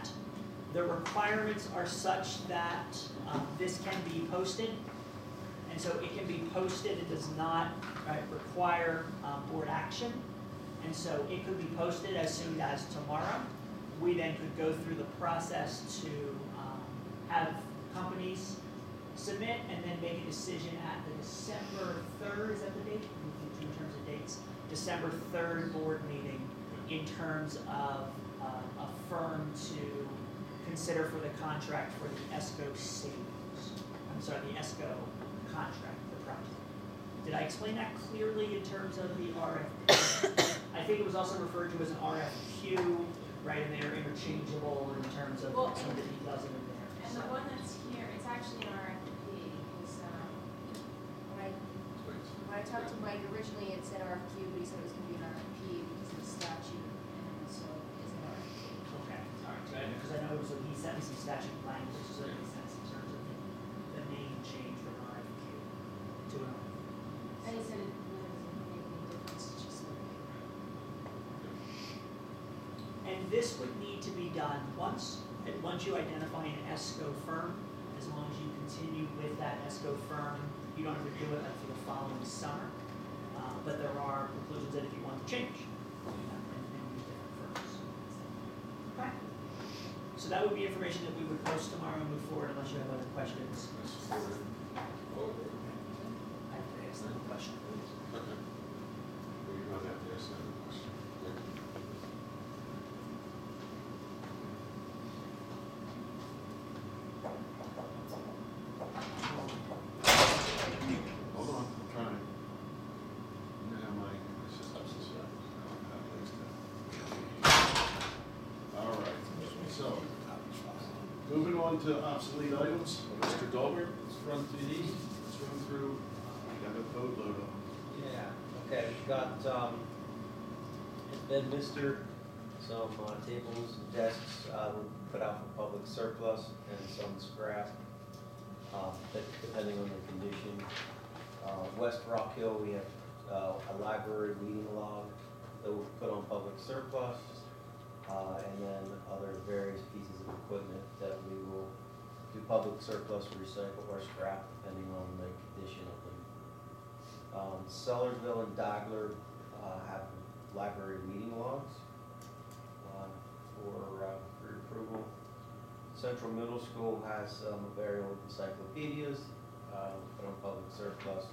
that. The requirements are such that um, this can be posted. And so it can be posted, it does not right, require um, board action. And so it could be posted as soon as tomorrow. We then could go through the process to um, have companies submit and then make a decision at the December 3rd, is that the date? In terms of dates, December 3rd board meeting in terms of uh, a firm to consider for the contract for the ESCO savings. I'm sorry, the ESCO contract, the project. Did I explain that clearly in terms of the RFP? I think it was also referred to as an RFQ, right, and they're interchangeable in terms of Well, some of the and- details in there. And the so. one that's here, it's actually an RFP, because, um, when I, when I talked to Mike originally, it said RFQ, but he said it was gonna be an RFP because of the statute, and so it's an RFP. Okay, all right, because I know, so he sent me some statute language, so it makes sense in terms of the, the name change from RFQ to an. And he said it really doesn't make any difference, it's just like. And this would need to be done once, and once you identify an ESCO firm, as long as you continue with that ESCO firm, you don't have to do it until the following summer. Uh, but there are conclusions that if you want to change, you know, and, and use different firms. Okay? So that would be information that we would post tomorrow and move forward unless you have other questions. I have to ask question. Hold on, I'm trying. You know how my, it's just up to All right, so, moving on to obsolete items, Mr. Dolbert, it's front to you, let's run through, we got a boatload of them. Yeah, okay, we've got, um, it's been Mister, some uh, tables and desks, uh, were put out for public surplus and some scrap, uh, de- depending on the condition. Uh, West Rock Hill, we have, uh, a library reading log that was put on public surplus. Uh, and then other various pieces of equipment that we will do public surplus, recycle, or scrap, depending on the condition of them. Um, Sellersville and Deibler, uh, have library reading logs, uh, for, uh, for approval. Central Middle School has some very old encyclopedias, uh, put on public surplus.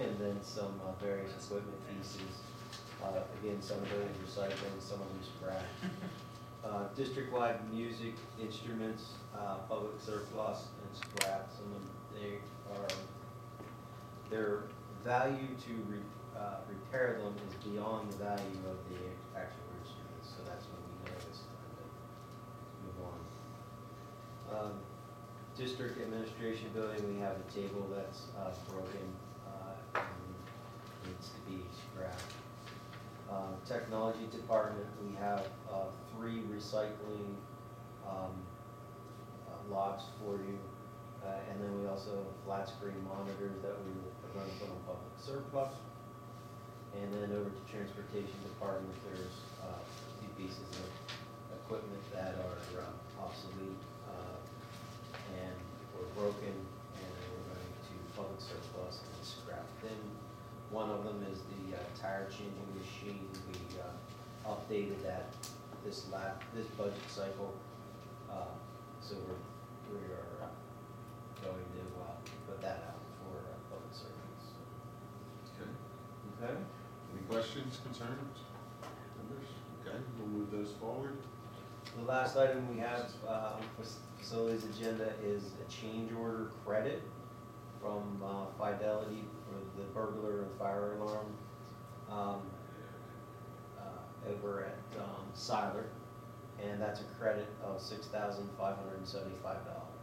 And then some uh, various equipment pieces, again, some of those recycling, some of them scrap. Uh, district-wide music instruments, uh, public surplus and scrap, some of them, they are, their value to re, uh, repair them is beyond the value of the actual instruments, so that's when we know it's time to move on. Um, district administration building, we have a table that's, uh, broken, uh, and needs to be scrapped. Uh, Technology department, we have uh, three recycling um, uh, lots for you. Uh, And then we also have flat screen monitors that we are going to put on public surplus. And then over to transportation department, there's uh, a few pieces of equipment that are uh, obsolete uh, and were broken, and then we're going to public surplus and scrap them. One of them is the uh, tire changing machine. We uh, updated that this la, this budget cycle. Uh, So we're, we are uh, going to uh, put that out for uh, public service. Okay, Okay? any questions, concerns? Members? Okay, we'll move those forward. The last item we have uh, on fac- facilities agenda is a change order credit from uh, Fidelity for the burglar and fire alarm um, uh, over at um, Seylar. And that's a credit of six thousand five hundred and seventy-five dollars.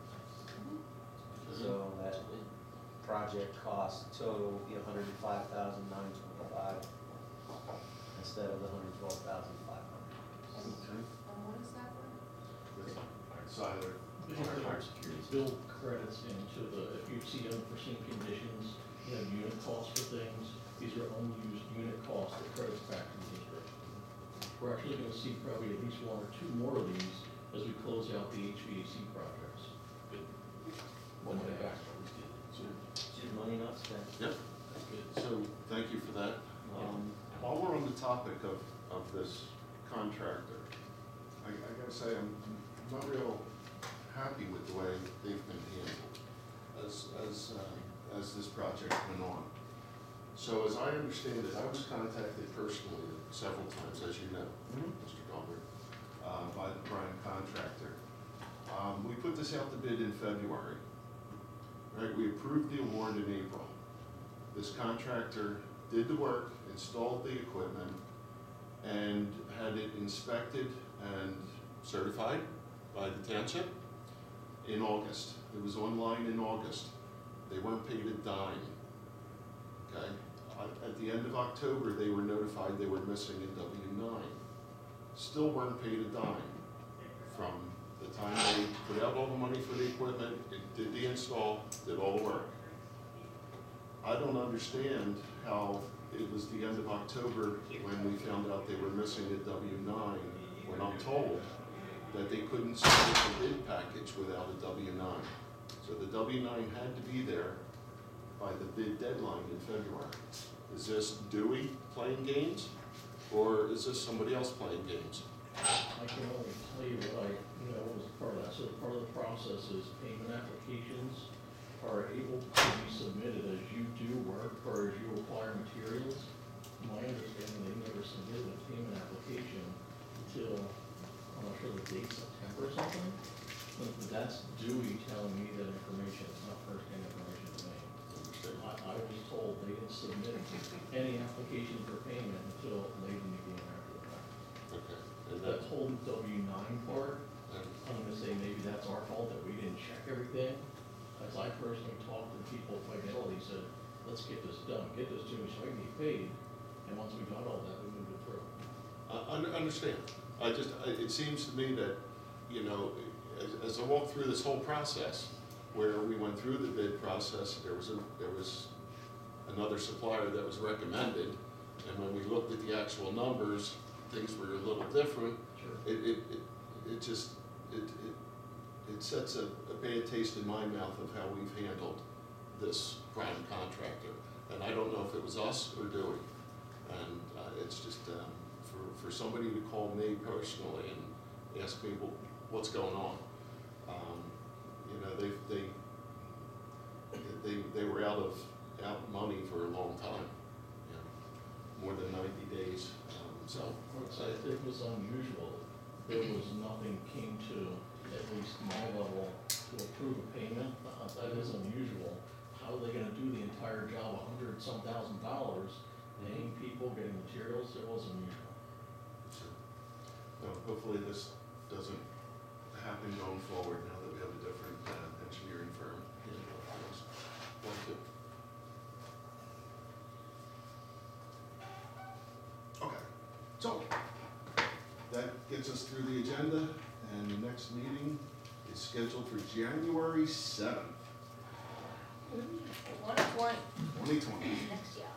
So that project cost total will be a hundred and five thousand nine twenty-five instead of the hundred and twelve thousand five hundred. Okay. Um, what is that for? With Seylar. Basically, build credits into the, if you see unforeseen conditions, you know, unit costs for things. These are unused unit costs that credits back to the district. We're actually gonna see probably at least one or two more of these as we close out the HVAC projects. One way back. So, money not spent. Yep, so thank you for that. Um, while we're on the topic of, of this contractor, I, I gotta say, I'm I'm not real happy with the way they've been handled. As, as uh, as this project went on. So as I understand it, I was contacted personally several times, as you know, Mr. Goldberg, uh, by the prime contractor. Um, we put this out to bid in February. Right, we approved the award in April. This contractor did the work, installed the equipment, and had it inspected and certified by the township in August. It was online in August. They weren't paid a dime. Okay? At- the end of October, they were notified they were missing a W nine. Still weren't paid a dime from the time they put out all the money for the equipment, it did the install, did all the work. I don't understand how it was the end of October when we found out they were missing a W nine, when I'm told that they couldn't submit the bid package without a W nine. So the W nine had to be there by the bid deadline in February. Is this D'Huy playing games, or is this somebody else playing games? I can only tell you what I, you know, was part of that, so part of the process is payment applications are able to be submitted as you do work or as you acquire materials. My understanding, they never submitted a payment application until, I'm not sure the date, September or something. But that's D'Huy telling me that information, it's not first-hand information to me. I, I was told they didn't submit any application for payment until late in the game after the fact. Okay. And That that, whole W nine part, I'm gonna say maybe that's our fault that we didn't check everything. As I personally talked to people at Fidelity, said, let's get this done, get this to me so I can get paid. And once we got all that, we moved it through. I, I understand. I just, I- it seems to me that, you know, as, as I walked through this whole process, where we went through the bid process, there was a, there was another supplier that was recommended, and when we looked at the actual numbers, things were a little different. Sure. It, it, it, it just, it, it, it sets a, a bad taste in my mouth of how we've handled this prime contractor. And I don't know if it was us or D'Huy. And, uh, it's just, um, for, for somebody to call me personally and ask me, well, what's going on? Um, you know, they, they, they, they were out of, out money for a long time, you know, more than ninety days, um, so. I would say it was unusual. There was nothing came to, at least my level, to approve a payment. Uh, That is unusual. How are they gonna do the entire job, a hundred some thousand dollars, paying people, getting materials? It was unusual. So, well, hopefully this doesn't happen going forward now that we have a different uh, engineering firm. handling things. Thank you. Okay, so that gets us through the agenda, and the next meeting is scheduled for January seventh, One twenty twenty twenty, next year.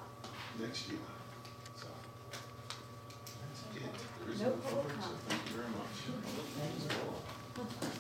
next year. So. That's it. There is No no public comments, so comment. thank papá.